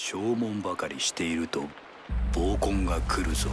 消耗ばかりしていると暴君が来るぞ。